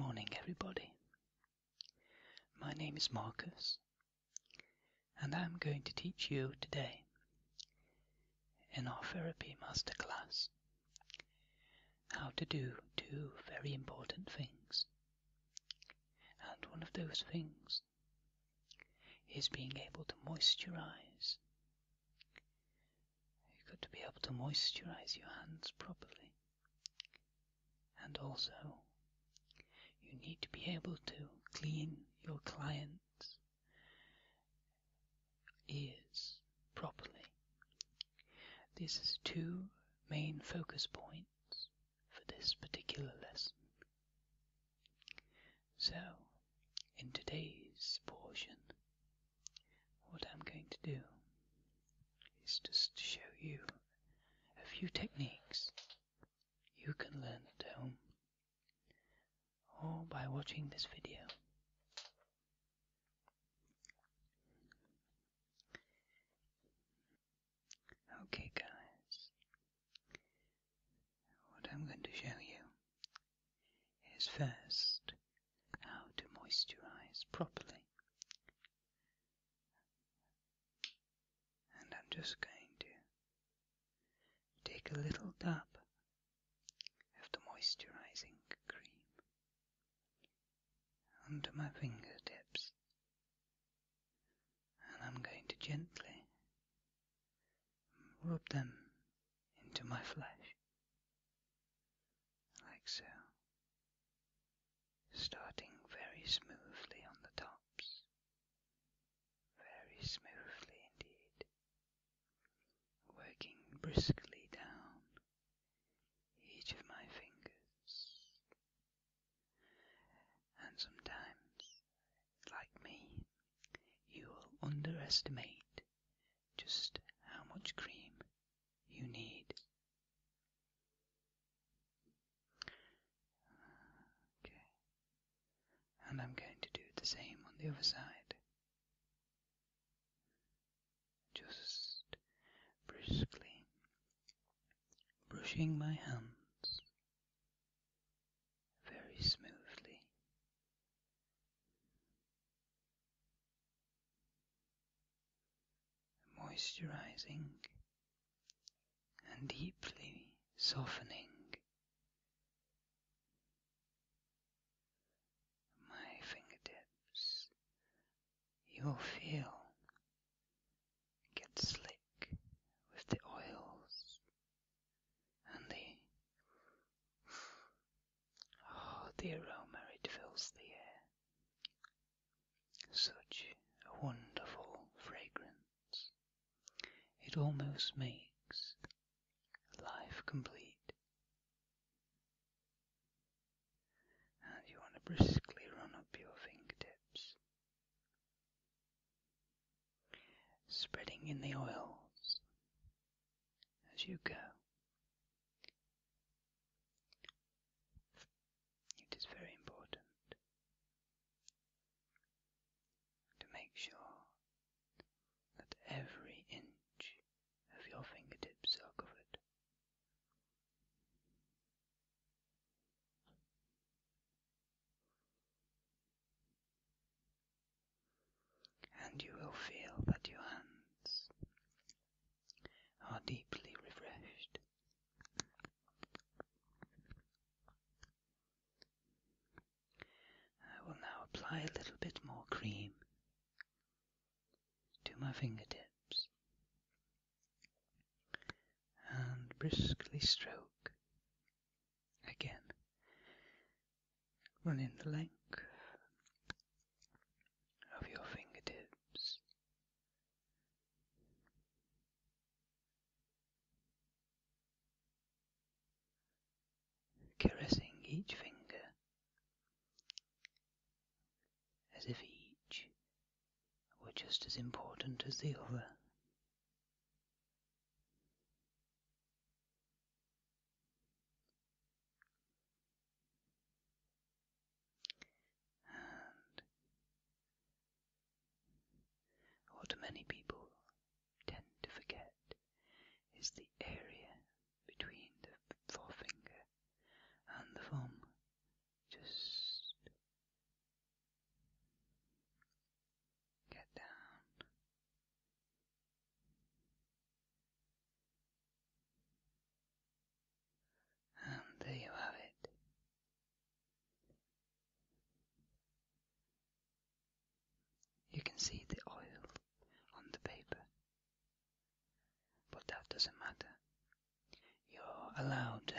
morning, everybody. My name is Marcus, and I'm going to teach you today in our therapy masterclass how to do two very important things. And one of those things is being able to moisturize. You've got to be able to moisturize your hands properly. And also, to be able to clean your client's ears properly. This is two main focus points for this particular lesson. So, in today's portion, what I'm going to do is just show you a few techniques by watching this video. Okay, guys, what I'm going to show you is first how to moisturize properly. And I'm just going to take a little dab of the moisturizing cream under my fingertips, and I'm going to gently rub them into my flesh, like so, starting very smoothly on the tops, very smoothly indeed, working briskly down each of my fingers. And sometimes, like me, you underestimate just how much cream you need. Okay. And I'm going to do the same on the other side. Just briskly brushing my hands very smoothly. Moisturizing and deeply softening my fingertips. You'll feel get slick with the oils and the oh the aroma it fills the air. Such It almost makes life complete. And you want to briskly run up your fingertips, spreading in the oils as you go. It is very important to make sure that every inch of your fingertips are covered. And you will feel that your hands are deeply refreshed. I will now apply a little bit more cream to fingertips. And briskly stroke. Again, running the length of your fingertips. Caressing each finger as if were just as important as the other. And what many people tend to forget is the area between the forefinger and the thumb. Just see the oil on the paper. But that doesn't matter. You're allowed to